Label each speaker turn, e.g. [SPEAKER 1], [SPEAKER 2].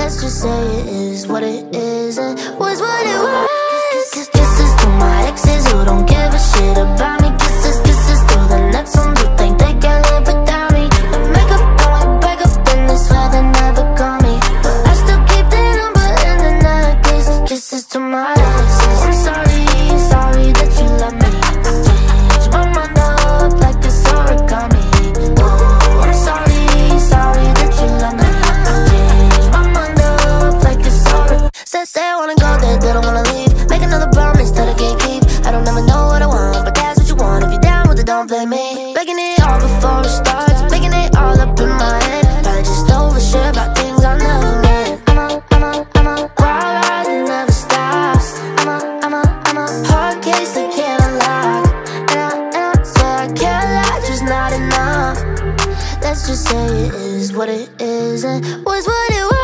[SPEAKER 1] Let's just say it is what it is. And was what it was. Kisses to my exes who don't give a shit about me. Kisses, kisses to the next ones who think they can live without me. Make up my back up and they swear they never call me. But I still keep their number in Kisses to my exes Say I wanna go there, they don't wanna leave. Make another promise that I can't keep. I don't ever know what I want, but that's what you want. If you're down with it, don't blame me. Making it all before it starts Making it all up in my head. Probably just over shit about things I never meant. I'm a, I'm a, I'm a wild ride that never stops. I'm a, I'm a, I'm a hard case that can't unlock. And I, and I swear I can't lie, just not enough. Let's just say it is what it is And was what it was.